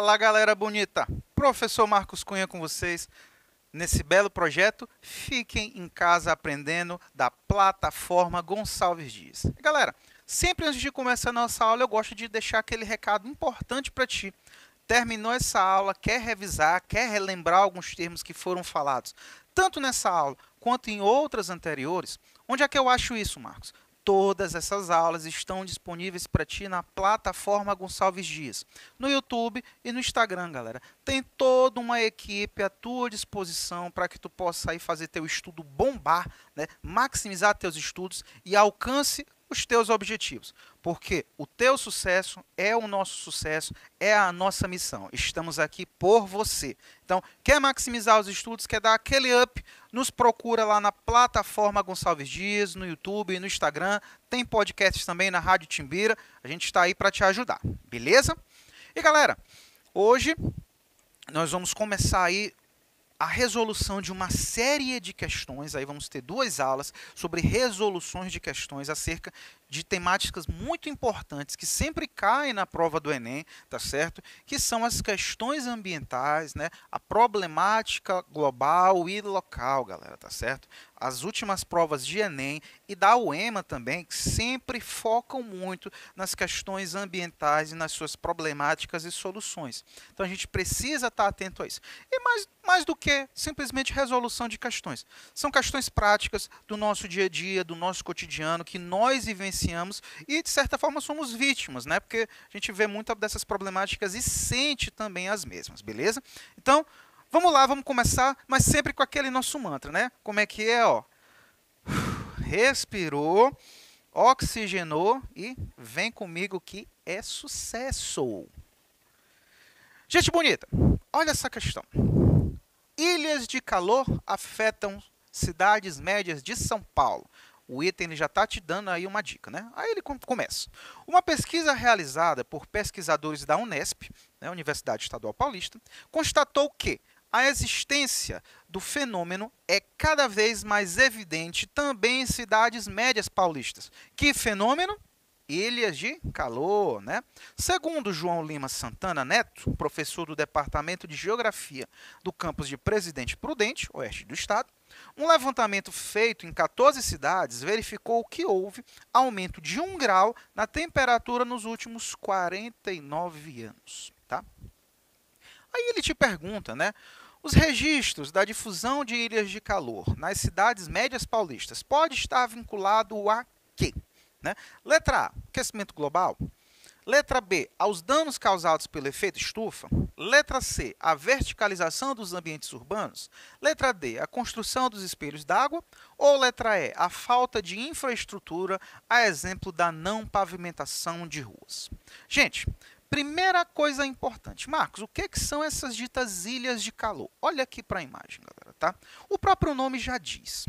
Fala galera bonita, professor Marcos Cunha com vocês nesse belo projeto Fiquem em Casa Aprendendo da plataforma Gonçalves Dias. Galera, sempre antes de começar a nossa aula eu gosto de deixar aquele recado importante para ti. Terminou essa aula, quer revisar, quer relembrar alguns termos que foram falados, tanto nessa aula quanto em outras anteriores. Onde é que eu acho isso, Marcos? Todas essas aulas estão disponíveis para ti na plataforma Gonçalves Dias, no YouTube e no Instagram, galera. Tem toda uma equipe à tua disposição para que tu possa aí fazer teu estudo bombar, né? maximizar teus estudos e alcance os teus objetivos, porque o teu sucesso é o nosso sucesso, é a nossa missão. Estamos aqui por você. Então, quer maximizar os estudos, quer dar aquele up, nos procura lá na plataforma Gonçalves Dias, no YouTube no Instagram. Tem podcasts também na Rádio Timbira. A gente está aí para te ajudar, beleza? E galera, hoje nós vamos começar aí a resolução de uma série de questões, aí vamos ter duas aulas sobre resoluções de questões acerca de temáticas muito importantes que sempre caem na prova do Enem, tá certo? Que são as questões ambientais, né? A problemática global e local, galera, tá certo? As últimas provas de Enem e da UEMA também sempre focam muito nas questões ambientais e nas suas problemáticas e soluções. Então a gente precisa estar atento a isso. E mais, mais do que simplesmente resolução de questões. São questões práticas do nosso dia a dia, do nosso cotidiano, que nós vivenciamos e, de certa forma, somos vítimas, né? Porque a gente vê muitas dessas problemáticas e sente também as mesmas, beleza? Então, vamos lá, vamos começar, mas sempre com aquele nosso mantra, né? Como é que é, ó? Respirou, oxigenou e vem comigo que é sucesso. Gente bonita, olha essa questão. Ilhas de calor afetam cidades médias de São Paulo o item já está te dando aí uma dica, né? Aí ele começa. Uma pesquisa realizada por pesquisadores da Unesp, né, Universidade Estadual Paulista, constatou que a existência do fenômeno é cada vez mais evidente também em cidades médias paulistas. Que fenômeno? Ilhas de calor, né? Segundo João Lima Santana Neto, professor do Departamento de Geografia do campus de Presidente Prudente, oeste do estado, um levantamento feito em 14 cidades verificou que houve aumento de 1 grau na temperatura nos últimos 49 anos. Tá? Aí ele te pergunta, né? Os registros da difusão de ilhas de calor nas cidades médias paulistas pode estar vinculado a quê? Né? Letra A, aquecimento global. Letra B, aos danos causados pelo efeito estufa. Letra C, a verticalização dos ambientes urbanos. Letra D, a construção dos espelhos d'água. Ou letra E, a falta de infraestrutura, a exemplo da não pavimentação de ruas. Gente, primeira coisa importante. Marcos, o que, que são essas ditas ilhas de calor? Olha aqui para a imagem, galera. Tá? O próprio nome já diz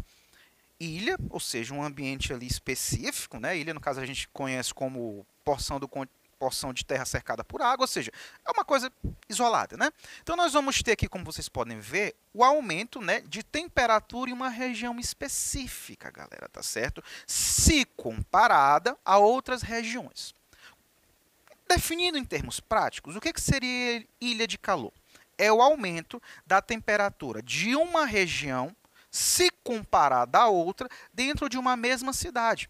ilha, ou seja, um ambiente ali específico, né? Ilha, no caso, a gente conhece como porção do porção de terra cercada por água, ou seja, é uma coisa isolada, né? Então nós vamos ter aqui, como vocês podem ver, o aumento, né, de temperatura em uma região específica, galera, tá certo? Se comparada a outras regiões. Definindo em termos práticos, o que, que seria ilha de calor? É o aumento da temperatura de uma região se comparada a outra dentro de uma mesma cidade.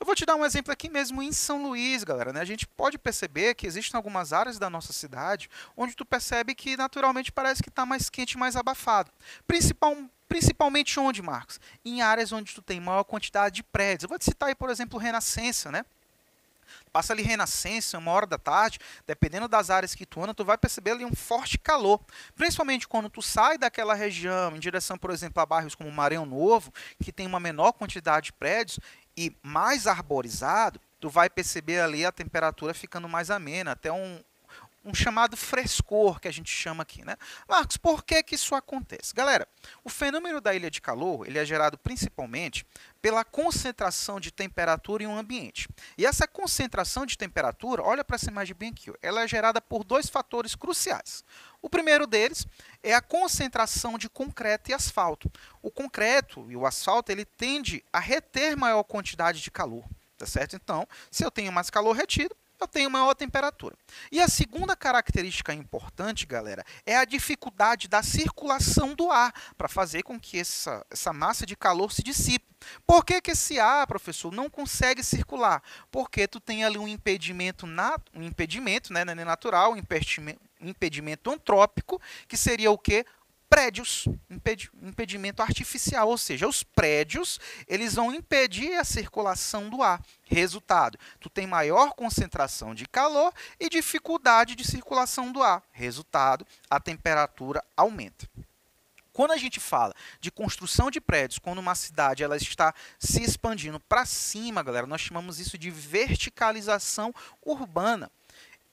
Eu vou te dar um exemplo aqui mesmo em São Luís, galera. Né? A gente pode perceber que existem algumas áreas da nossa cidade onde tu percebe que naturalmente parece que está mais quente, mais abafado. Principal, principalmente onde, Marcos? Em áreas onde tu tem maior quantidade de prédios. Eu vou te citar aí, por exemplo, Renascença, né? Passa ali Renascença, uma hora da tarde, dependendo das áreas que tu anda, tu vai perceber ali um forte calor. Principalmente quando tu sai daquela região em direção, por exemplo, a bairros como Maranhão Novo, que tem uma menor quantidade de prédios, e mais arborizado, tu vai perceber ali a temperatura ficando mais amena, até um, um chamado frescor que a gente chama aqui, né? Marcos, por que que isso acontece? Galera, o fenômeno da ilha de calor, ele é gerado principalmente pela concentração de temperatura em um ambiente. E essa concentração de temperatura, olha para essa imagem bem aqui, ela é gerada por dois fatores cruciais. O primeiro deles é a concentração de concreto e asfalto. O concreto e o asfalto ele tende a reter maior quantidade de calor, tá certo? Então, se eu tenho mais calor retido, eu tenho maior temperatura. E a segunda característica importante, galera, é a dificuldade da circulação do ar para fazer com que essa, essa massa de calor se dissipe. Por que, que esse ar, professor, não consegue circular? Porque tu tem ali um impedimento, nat um impedimento né, é natural, um impedimento, um impedimento antrópico, que seria o quê? Prédios, impedimento artificial, ou seja, os prédios eles vão impedir a circulação do ar. Resultado, tu tem maior concentração de calor e dificuldade de circulação do ar. Resultado, a temperatura aumenta. Quando a gente fala de construção de prédios, quando uma cidade ela está se expandindo para cima, galera, nós chamamos isso de verticalização urbana.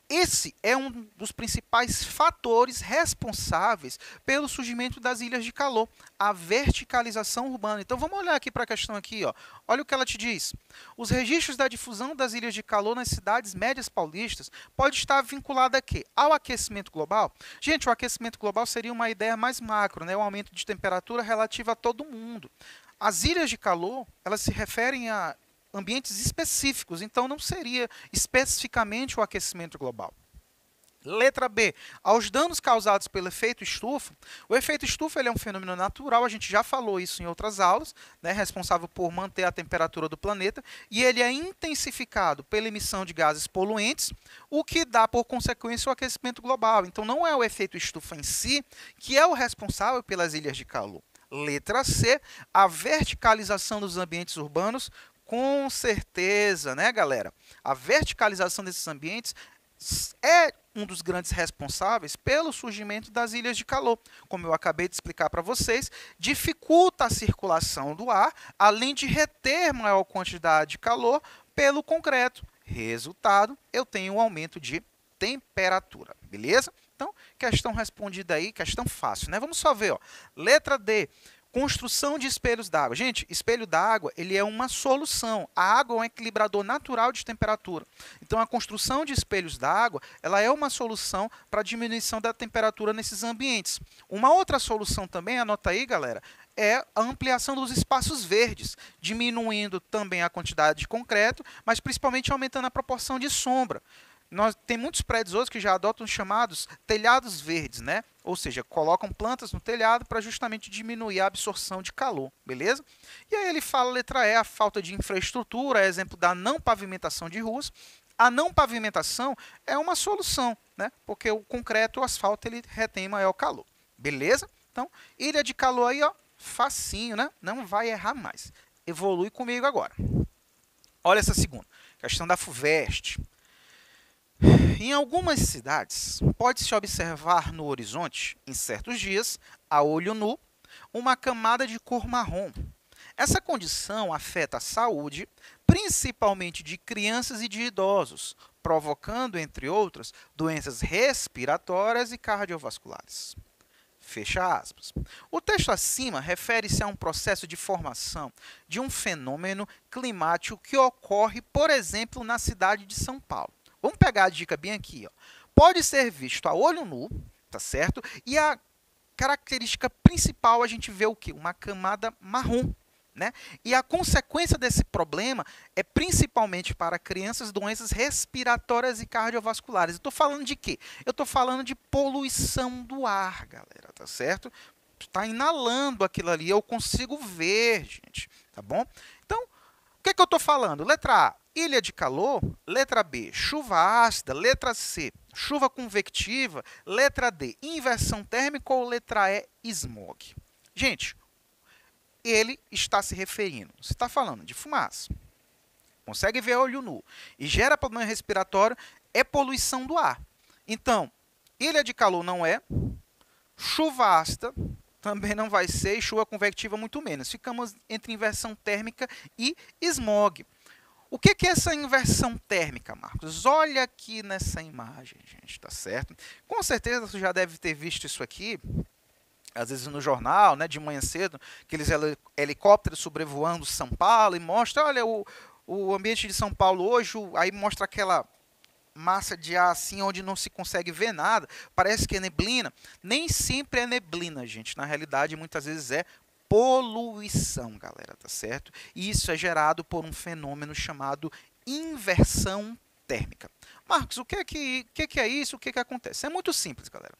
Esse é um dos principais fatores responsáveis pelo surgimento das ilhas de calor, a verticalização urbana. Então vamos olhar aqui para a questão aqui, ó. Olha o que ela te diz. Os registros da difusão das ilhas de calor nas cidades médias paulistas pode estar vinculado a quê? Ao aquecimento global. Gente, o aquecimento global seria uma ideia mais macro, né? O aumento de temperatura relativa a todo mundo. As ilhas de calor, elas se referem a ambientes específicos, então não seria especificamente o aquecimento global. Letra B. Aos danos causados pelo efeito estufa. O efeito estufa ele é um fenômeno natural, a gente já falou isso em outras aulas, né, responsável por manter a temperatura do planeta, e ele é intensificado pela emissão de gases poluentes, o que dá por consequência o aquecimento global. Então não é o efeito estufa em si que é o responsável pelas ilhas de calor. Letra C. A verticalização dos ambientes urbanos com certeza, né, galera? A verticalização desses ambientes é um dos grandes responsáveis pelo surgimento das ilhas de calor. Como eu acabei de explicar para vocês, dificulta a circulação do ar, além de reter maior quantidade de calor pelo concreto. Resultado, eu tenho um aumento de temperatura, beleza? Então, questão respondida aí, questão fácil, né? Vamos só ver, ó. Letra D. Construção de espelhos d'água. Gente, espelho d'água ele é uma solução. A água é um equilibrador natural de temperatura. Então, a construção de espelhos d'água ela é uma solução para a diminuição da temperatura nesses ambientes. Uma outra solução também, anota aí, galera, é a ampliação dos espaços verdes, diminuindo também a quantidade de concreto, mas principalmente aumentando a proporção de sombra. Nós, tem muitos prédios hoje que já adotam os chamados telhados verdes, né? Ou seja, colocam plantas no telhado para justamente diminuir a absorção de calor, beleza? E aí ele fala, letra E, a falta de infraestrutura, é exemplo da não pavimentação de ruas. A não pavimentação é uma solução, né? Porque o concreto, o asfalto, ele retém maior calor, beleza? Então, ilha de calor aí, ó, facinho, né? Não vai errar mais. Evolui comigo agora. Olha essa segunda, questão da FUVEST. Em algumas cidades, pode-se observar no horizonte, em certos dias, a olho nu, uma camada de cor marrom. Essa condição afeta a saúde, principalmente de crianças e de idosos, provocando, entre outras, doenças respiratórias e cardiovasculares. Fecha aspas. O texto acima refere-se a um processo de formação de um fenômeno climático que ocorre, por exemplo, na cidade de São Paulo. Vamos pegar a dica bem aqui. Ó. Pode ser visto a olho nu, tá certo? E a característica principal a gente vê o que? Uma camada marrom. Né? E a consequência desse problema é principalmente para crianças doenças respiratórias e cardiovasculares. Estou falando de quê? Eu estou falando de poluição do ar, galera, tá certo? Está inalando aquilo ali, eu consigo ver, gente, tá bom? Que, que eu estou falando? Letra A, Ilha de calor, letra B, chuva ácida, letra C, chuva convectiva, letra D, inversão térmica ou letra E, smog. Gente, ele está se referindo, você está falando de fumaça, consegue ver olho nu e gera problema respiratório, é poluição do ar. Então, ilha de calor não é, chuva ácida também não vai ser e chuva convectiva muito menos. Ficamos entre inversão térmica e smog. O que é essa inversão térmica, Marcos? Olha aqui nessa imagem, gente, tá certo? Com certeza você já deve ter visto isso aqui, às vezes no jornal, né, de manhã cedo, aqueles helicópteros sobrevoando São Paulo e mostra, olha, o, o ambiente de São Paulo hoje, aí mostra aquela massa de ar assim onde não se consegue ver nada, parece que é neblina. Nem sempre é neblina, gente. Na realidade, muitas vezes é poluição, galera, tá certo? E isso é gerado por um fenômeno chamado inversão térmica. Marcos, o que é, que, que, que é isso? O que, é que acontece? É muito simples, galera.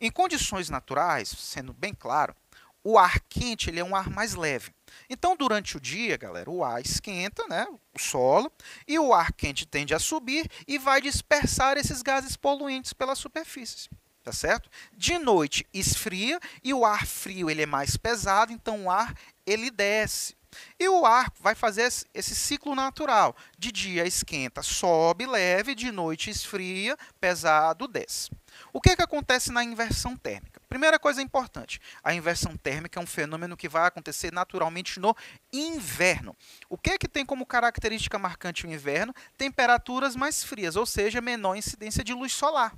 Em condições naturais, sendo bem claro, o ar quente ele é um ar mais leve. Então, durante o dia, galera, o ar esquenta, né, o solo, e o ar quente tende a subir e vai dispersar esses gases poluentes pela superfície. Tá certo? De noite esfria e o ar frio ele é mais pesado, então o ar ele desce. E o ar vai fazer esse ciclo natural. De dia esquenta, sobe leve, de noite esfria, pesado, desce. O que, que acontece na inversão térmica? Primeira coisa importante, a inversão térmica é um fenômeno que vai acontecer naturalmente no inverno. O que, que tem como característica marcante o inverno? Temperaturas mais frias, ou seja, menor incidência de luz solar.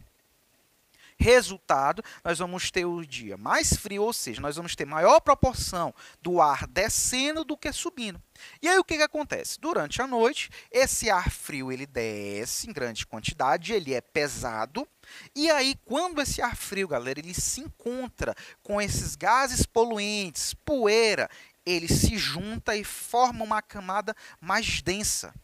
Resultado, nós vamos ter o dia mais frio, ou seja, nós vamos ter maior proporção do ar descendo do que subindo. E aí o que, que acontece? Durante a noite, esse ar frio ele desce em grande quantidade, ele é pesado, e aí, quando esse ar frio, galera, ele se encontra com esses gases poluentes, poeira, ele se junta e forma uma camada mais densa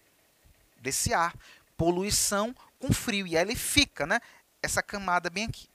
desse ar. Poluição com frio. E aí ele fica, né? essa camada bem aqui.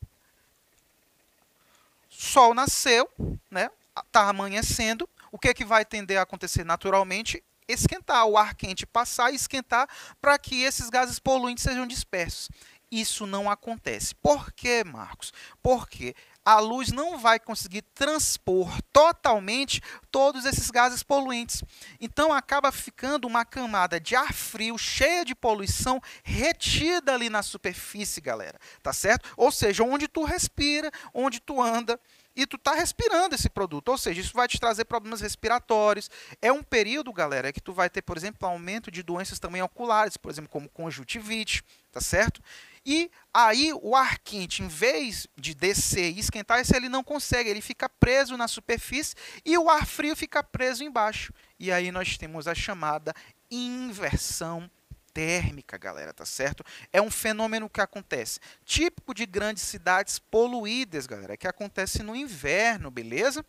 Sol nasceu, né? Está amanhecendo. O que, é que vai tender a acontecer naturalmente? Esquentar, o ar quente passar e esquentar para que esses gases poluentes sejam dispersos. Isso não acontece. Por quê, Marcos? Porque a luz não vai conseguir transpor totalmente todos esses gases poluentes. Então acaba ficando uma camada de ar frio cheia de poluição retida ali na superfície, galera. Tá certo? Ou seja, onde tu respira, onde tu anda, e tu tá respirando esse produto, ou seja, isso vai te trazer problemas respiratórios. É um período, galera, que tu vai ter, por exemplo, aumento de doenças também oculares, por exemplo, como conjuntivite, tá certo? E aí o ar quente, em vez de descer e esquentar, esse ele não consegue, ele fica preso na superfície e o ar frio fica preso embaixo. E aí nós temos a chamada inversão térmica, galera, tá certo? É um fenômeno que acontece, típico de grandes cidades poluídas, galera, que acontece no inverno, beleza?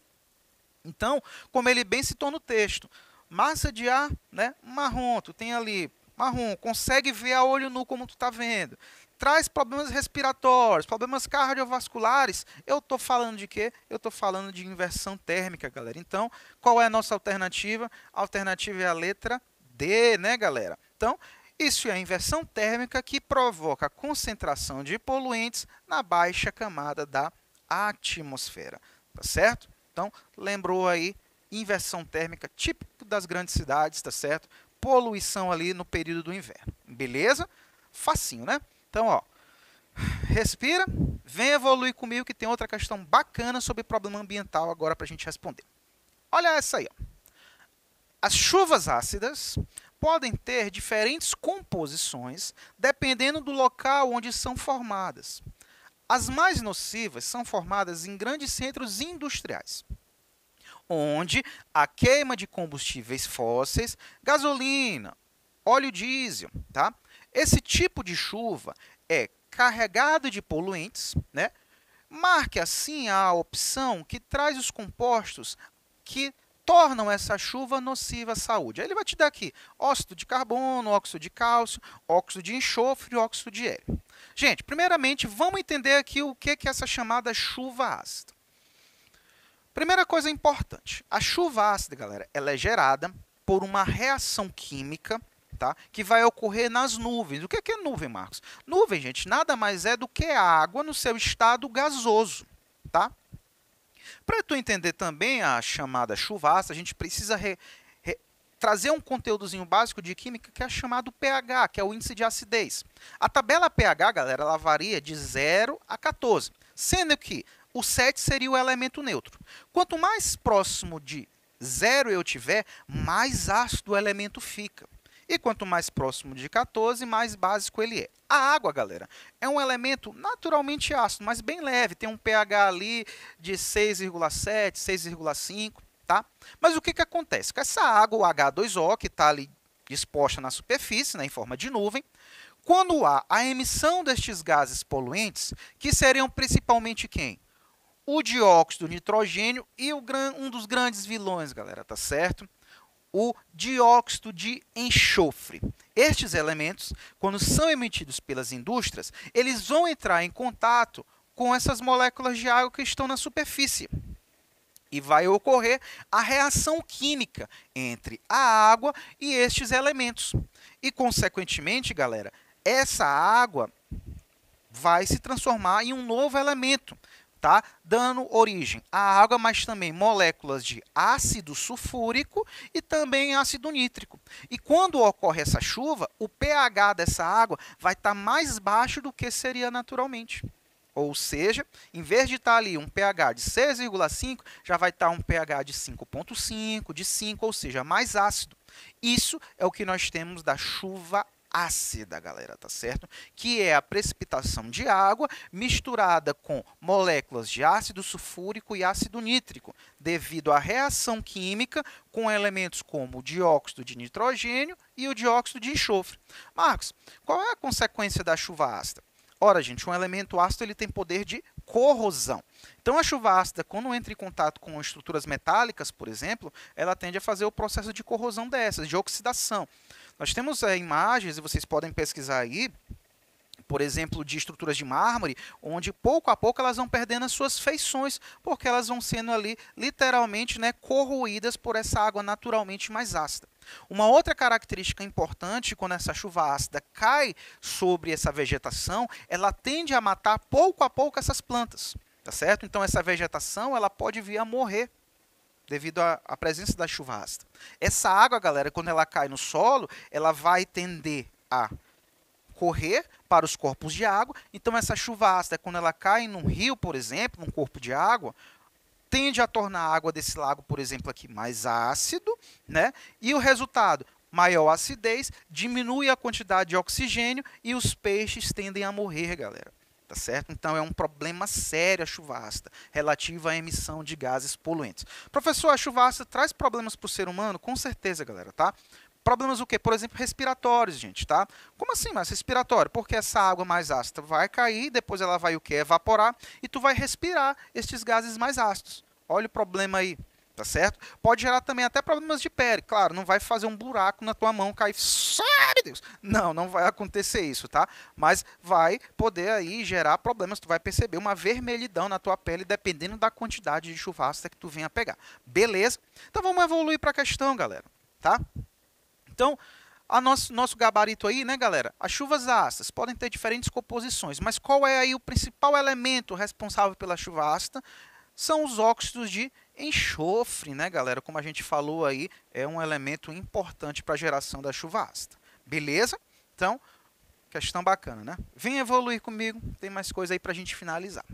Então, como ele bem citou no texto, massa de ar, né, marrom, tu tem ali marrom, consegue ver a olho nu como tu está vendo traz problemas respiratórios, problemas cardiovasculares. Eu estou falando de quê? Eu estou falando de inversão térmica, galera. Então, qual é a nossa alternativa? A alternativa é a letra D, né, galera? Então, isso é a inversão térmica que provoca a concentração de poluentes na baixa camada da atmosfera, tá certo? Então, lembrou aí, inversão térmica típico das grandes cidades, tá certo? Poluição ali no período do inverno, beleza? Facinho, né? Então, ó, respira, vem evoluir comigo que tem outra questão bacana sobre problema ambiental agora para a gente responder. Olha essa aí. Ó. As chuvas ácidas podem ter diferentes composições dependendo do local onde são formadas. As mais nocivas são formadas em grandes centros industriais, onde a queima de combustíveis fósseis, gasolina, óleo diesel, tá? Esse tipo de chuva é carregado de poluentes, né? Marque assim a opção que traz os compostos que tornam essa chuva nociva à saúde. Aí ele vai te dar aqui óxido de carbono, óxido de cálcio, óxido de enxofre óxido de hélio. Gente, primeiramente, vamos entender aqui o que é essa chamada chuva ácida. Primeira coisa importante, a chuva ácida, galera, ela é gerada por uma reação química tá? que vai ocorrer nas nuvens. O que é, nuvem, Marcos? Nuvem, gente, nada mais é do que a água no seu estado gasoso. Tá? Para tu entender também a chamada chuvaça, a gente precisa re, re, trazer um conteúdozinho básico de química que é chamado pH, que é o índice de acidez. A tabela pH, galera, ela varia de 0 a 14, sendo que o 7 seria o elemento neutro. Quanto mais próximo de zero eu tiver, mais ácido o elemento fica. E quanto mais próximo de 14, mais básico ele é. A água, galera, é um elemento naturalmente ácido, mas bem leve. Tem um pH ali de 6,7, 6,5, tá? Mas o que, que acontece? Com essa água, o H2O, que está ali disposta na superfície, né, em forma de nuvem, quando há a emissão destes gases poluentes, que seriam principalmente quem? O dióxido de nitrogênio e o, um dos grandes vilões, galera, tá certo? O dióxido de enxofre. Estes elementos, quando são emitidos pelas indústrias, eles vão entrar em contato com essas moléculas de água que estão na superfície. E vai ocorrer a reação química entre a água e estes elementos. E, consequentemente, galera, essa água vai se transformar em um novo elemento, tá? Dando origem à água, mas também moléculas de ácido sulfúrico e também ácido nítrico. E quando ocorre essa chuva, o pH dessa água vai estar tá mais baixo do que seria naturalmente. Ou seja, em vez de estar tá ali um pH de 6,5, já vai estar tá um pH de 5,5, de 5, ou seja, mais ácido. Isso é o que nós temos da chuva ácida, galera, tá certo? Que é a precipitação de água misturada com moléculas de ácido sulfúrico e ácido nítrico, devido à reação química com elementos como o dióxido de nitrogênio e o dióxido de enxofre. Marcos, qual é a consequência da chuva ácida? Ora, gente, um elemento ácido ele tem poder de corrosão. Então, a chuva ácida, quando entra em contato com estruturas metálicas, por exemplo, ela tende a fazer o processo de corrosão dessas, de oxidação. Nós temos é, imagens, e vocês podem pesquisar aí, por exemplo, de estruturas de mármore, onde pouco a pouco elas vão perdendo as suas feições, porque elas vão sendo ali literalmente né, corroídas por essa água naturalmente mais ácida. Uma outra característica importante quando essa chuva ácida cai sobre essa vegetação, ela tende a matar pouco a pouco essas plantas, tá certo? Então essa vegetação ela pode vir a morrer devido à, à presença da chuva ácida. Essa água, galera, quando ela cai no solo, ela vai tender a correr para os corpos de água. Então, essa chuva ácida, quando ela cai num rio, por exemplo, num corpo de água, tende a tornar a água desse lago, por exemplo, aqui mais ácido, né? E o resultado, maior acidez, diminui a quantidade de oxigênio e os peixes tendem a morrer, galera. Tá certo? Então é um problema sério a chuva ácida, relativa à emissão de gases poluentes. Professor, a chuva ácida traz problemas para o ser humano? Com certeza, galera, tá? Problemas o quê? Por exemplo, respiratórios, gente, tá? Como assim, mas respiratório? Porque essa água mais ácida vai cair, depois ela vai o quê? Evaporar e tu vai respirar estes gases mais ácidos. Olha o problema aí, tá certo? Pode gerar também até problemas de pele. Claro, não vai fazer um buraco na tua mão, cair, sabe Deus. Não, não vai acontecer isso, tá? Mas vai poder aí gerar problemas, tu vai perceber uma vermelhidão na tua pele dependendo da quantidade de chuva ácida que tu venha pegar. Beleza? Então vamos evoluir para a questão, galera, tá? Então, a nosso, nosso gabarito aí, né, galera? As chuvas ácidas podem ter diferentes composições, mas qual é aí o principal elemento responsável pela chuva ácida? São os óxidos de enxofre, né, galera? Como a gente falou aí, é um elemento importante para a geração da chuva ácida. Beleza? Então, questão bacana, né? Vem evoluir comigo, tem mais coisa aí para a gente finalizar.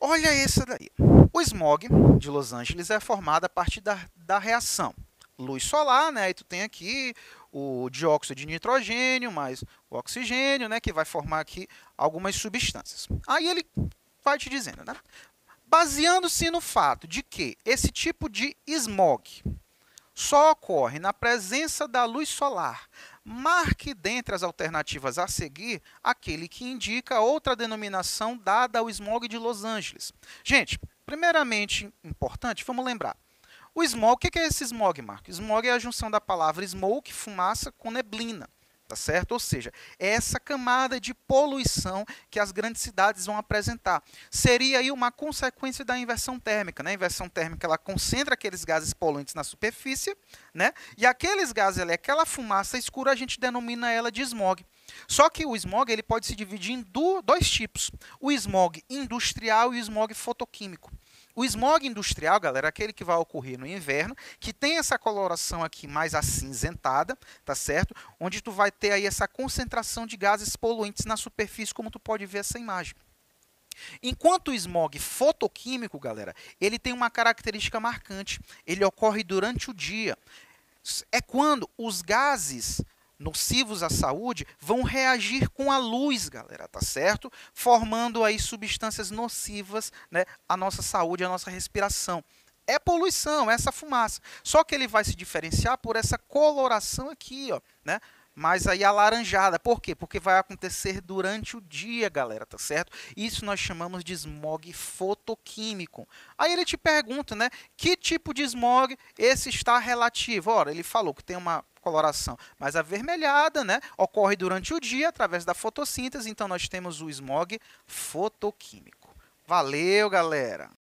Olha essa daí. O smog de Los Angeles é formado a partir da, da reação luz solar, né? Aí tu tem aqui o dióxido de nitrogênio mais o oxigênio, né? Que vai formar aqui algumas substâncias. Aí ele vai te dizendo, né? Baseando-se no fato de que esse tipo de smog só ocorre na presença da luz solar, marque dentre as alternativas a seguir aquele que indica outra denominação dada ao smog de Los Angeles. Gente, primeiramente importante, vamos lembrar, o smog, o que é esse smog, Marco? Smog é a junção da palavra smoke, fumaça, com neblina. Tá certo? Ou seja, é essa camada de poluição que as grandes cidades vão apresentar. Seria aí uma consequência da inversão térmica. Né? A inversão térmica ela concentra aqueles gases poluentes na superfície, né? e aqueles gases, ali, aquela fumaça escura, a gente denomina ela de smog. Só que o smog ele pode se dividir em dois tipos: o smog industrial e o smog fotoquímico. O smog industrial, galera, é aquele que vai ocorrer no inverno, que tem essa coloração aqui mais acinzentada, tá certo? Onde tu vai ter aí essa concentração de gases poluentes na superfície, como tu pode ver essa imagem. Enquanto o smog fotoquímico, galera, ele tem uma característica marcante. Ele ocorre durante o dia. É quando os gases nocivos à saúde vão reagir com a luz, galera, tá certo? Formando aí substâncias nocivas, né, à nossa saúde, à nossa respiração. É poluição, é essa fumaça. Só que ele vai se diferenciar por essa coloração aqui, ó, né? Mais aí alaranjada. Por quê? Porque vai acontecer durante o dia, galera, tá certo? Isso nós chamamos de smog fotoquímico. Aí ele te pergunta, né, que tipo de smog esse está relativo? Ora, ele falou que tem uma coloração mais avermelhada, né? Ocorre durante o dia através da fotossíntese, então nós temos o smog fotoquímico. Valeu, galera!